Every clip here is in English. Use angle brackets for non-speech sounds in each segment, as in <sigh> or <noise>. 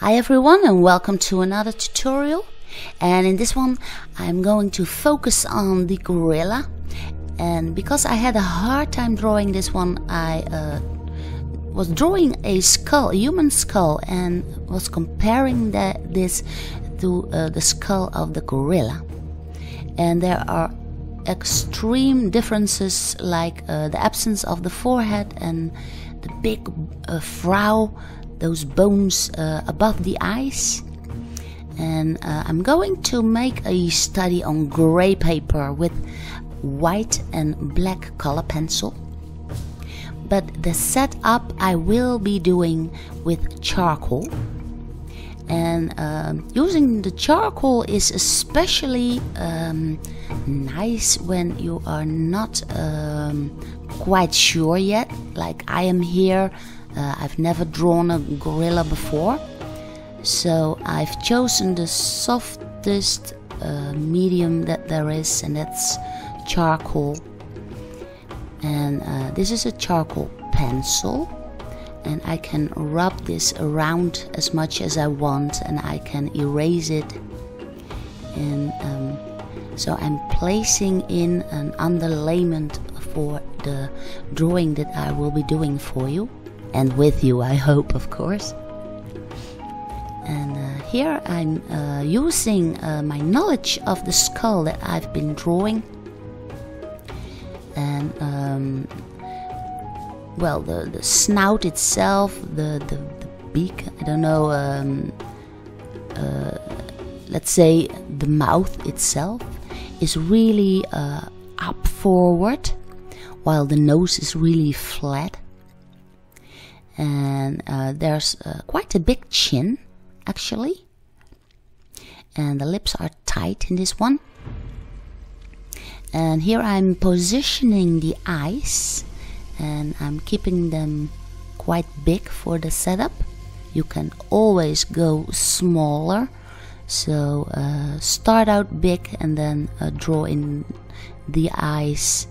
Hi everyone and welcome to another tutorial. And in this one I'm going to focus on the gorilla. And because I had a hard time drawing this one I uh, was drawing a skull, a human skull and was comparing that, this to uh, the skull of the gorilla. And there are extreme differences like uh, the absence of the forehead and the big uh, those bones uh, above the eyes. And uh, I'm going to make a study on gray paper with white and black color pencil. But the setup I will be doing with charcoal. And um, using the charcoal is especially um, nice when you are not um, quite sure yet. Like I am here uh, I've never drawn a gorilla before, so I've chosen the softest uh, medium that there is, and that's charcoal. And uh, this is a charcoal pencil, and I can rub this around as much as I want, and I can erase it. And um, so I'm placing in an underlayment for the drawing that I will be doing for you and with you, I hope, of course. And uh, here I'm uh, using uh, my knowledge of the skull that I've been drawing. And, um, well, the, the snout itself, the, the, the beak, I don't know, um, uh, let's say the mouth itself is really uh, up forward, while the nose is really flat and uh, there's uh, quite a big chin actually. And the lips are tight in this one. And here I'm positioning the eyes and I'm keeping them quite big for the setup. You can always go smaller. So uh, start out big and then uh, draw in the eyes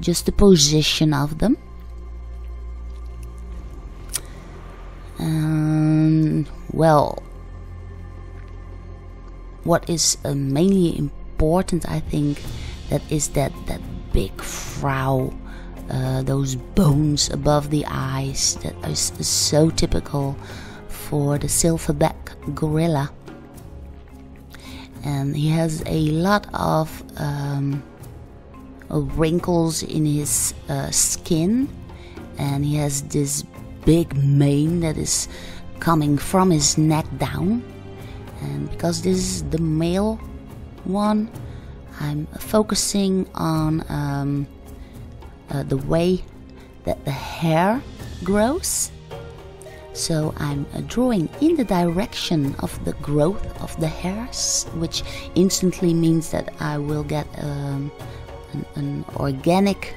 just the position of them Um, well, what is uh, mainly important, I think, that is that that big frown, uh, those bones above the eyes, that is, so typical for the silverback gorilla. And he has a lot of, um, wrinkles in his uh, skin, and he has this big mane that is coming from his neck down. And because this is the male one, I'm focusing on um, uh, the way that the hair grows. So I'm uh, drawing in the direction of the growth of the hairs, which instantly means that I will get um, an, an organic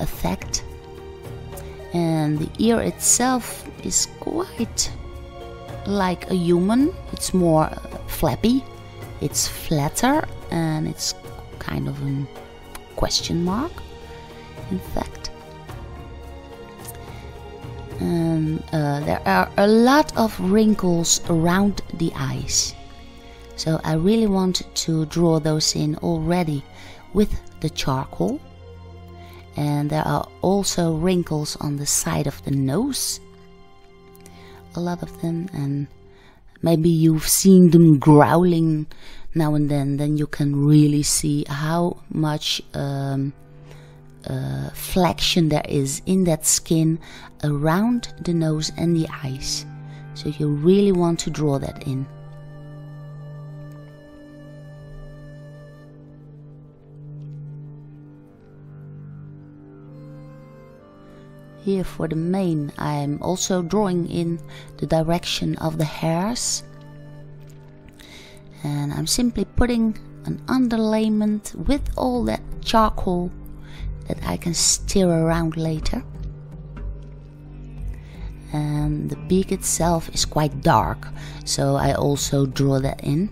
effect and the ear itself is quite like a human. It's more flappy. It's flatter and it's kind of a question mark in fact. And uh, there are a lot of wrinkles around the eyes. So I really want to draw those in already with the charcoal and there are also wrinkles on the side of the nose. A lot of them and maybe you've seen them growling now and then. Then you can really see how much um, uh, flexion there is in that skin around the nose and the eyes. So you really want to draw that in Here for the mane I'm also drawing in the direction of the hairs. And I'm simply putting an underlayment with all that charcoal that I can stir around later. And the beak itself is quite dark so I also draw that in.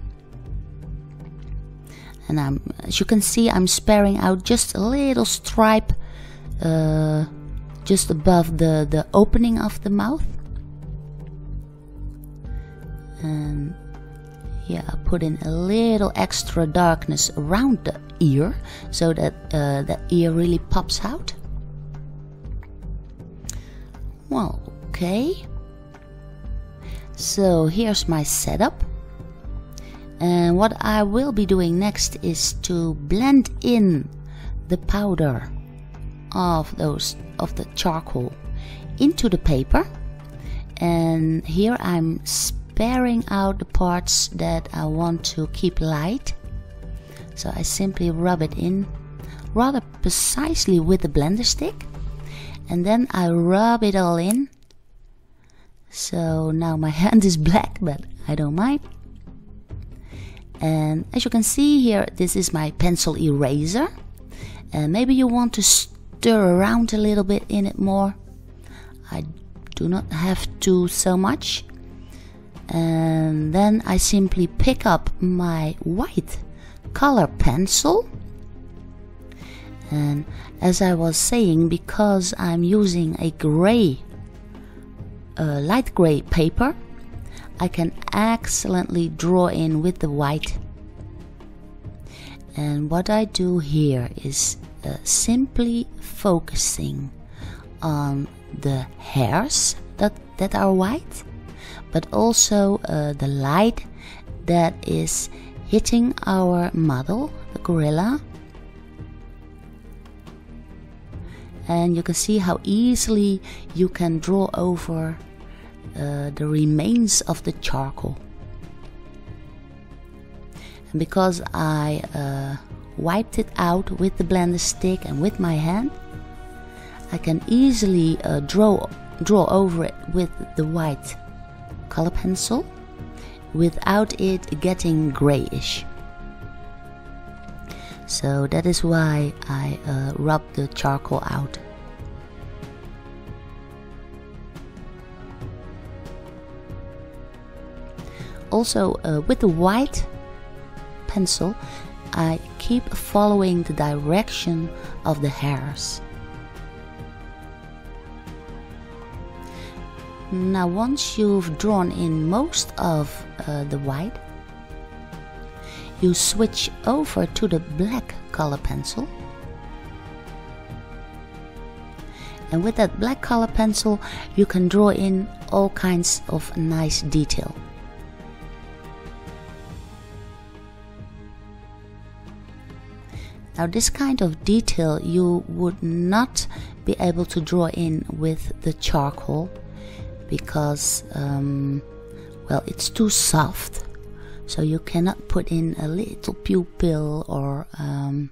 And I'm, as you can see I'm sparing out just a little stripe uh, just above the, the opening of the mouth. and yeah put in a little extra darkness around the ear so that uh, the ear really pops out. Well okay. So here's my setup. And what I will be doing next is to blend in the powder of those of the charcoal into the paper. And here I'm sparing out the parts that I want to keep light. So I simply rub it in rather precisely with the blender stick. And then I rub it all in. So now my <laughs> hand is black but I don't mind. And as you can see here this is my pencil eraser. And maybe you want to stir around a little bit in it more. I do not have to so much. And then I simply pick up my white color pencil. And as I was saying because I'm using a gray uh, light gray paper I can excellently draw in with the white. And what I do here is uh, simply focusing on the hairs that, that are white but also uh, the light that is hitting our model, the gorilla. And you can see how easily you can draw over uh, the remains of the charcoal. And because I uh, wiped it out with the blender stick and with my hand, I can easily uh, draw draw over it with the white color pencil without it getting grayish. So that is why I uh, rub the charcoal out. Also uh, with the white pencil I keep following the direction of the hairs. Now once you've drawn in most of uh, the white, you switch over to the black color pencil. And with that black color pencil, you can draw in all kinds of nice detail. Now this kind of detail you would not be able to draw in with the charcoal because um, well it's too soft. So you cannot put in a little pupil or um,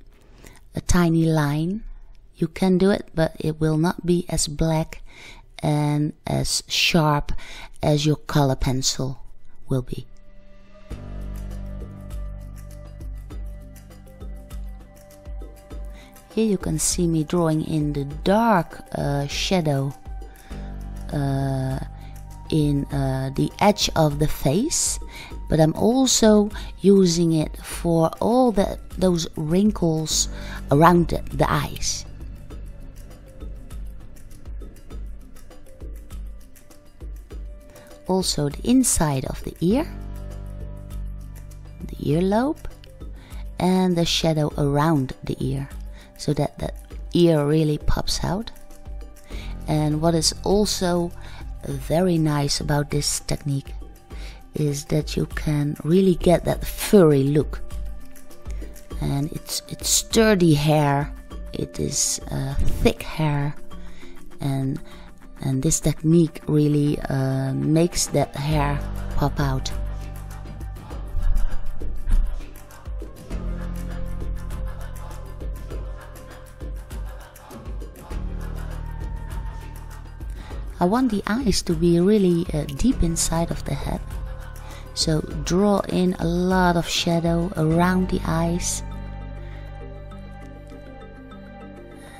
a tiny line. You can do it but it will not be as black and as sharp as your color pencil will be here you can see me drawing in the dark uh, shadow uh, in uh, the edge of the face but I'm also using it for all the, those wrinkles around the, the eyes. Also the inside of the ear, the earlobe and the shadow around the ear so that the ear really pops out. And what is also very nice about this technique is that you can really get that furry look. And it's it's sturdy hair, it is uh, thick hair, and and this technique really uh, makes that hair pop out. I want the eyes to be really uh, deep inside of the head. So draw in a lot of shadow around the eyes.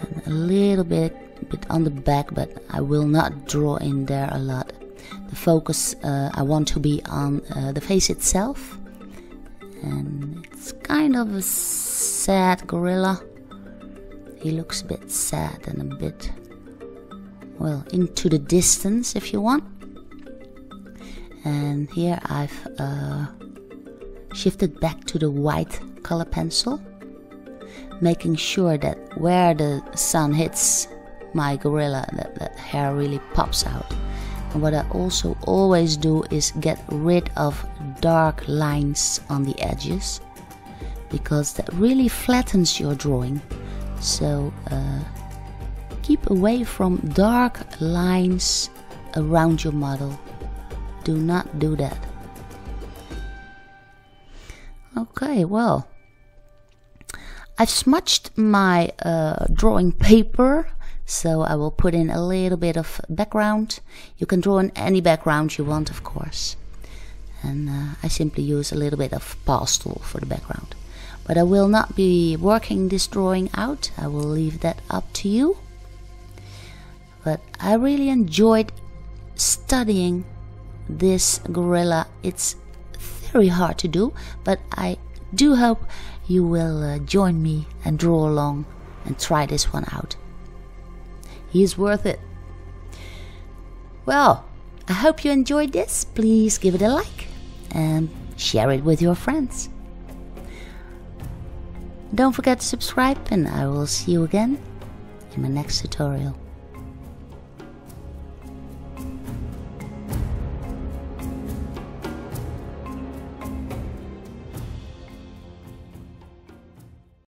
And a little bit, bit on the back, but I will not draw in there a lot. The focus uh, I want to be on uh, the face itself. And it's kind of a sad gorilla. He looks a bit sad and a bit well, into the distance if you want. and here I've uh, shifted back to the white color pencil making sure that where the sun hits my gorilla that, that hair really pops out and what I also always do is get rid of dark lines on the edges because that really flattens your drawing so uh, keep away from dark lines around your model do not do that okay well I've smudged my uh, drawing paper so I will put in a little bit of background. You can draw in any background you want of course. And uh, I simply use a little bit of pastel for the background. But I will not be working this drawing out. I will leave that up to you. But I really enjoyed studying this gorilla. It's very hard to do, but I do hope you will uh, join me and draw along and try this one out. He is worth it. Well, I hope you enjoyed this. Please give it a like and share it with your friends. Don't forget to subscribe and I will see you again in my next tutorial.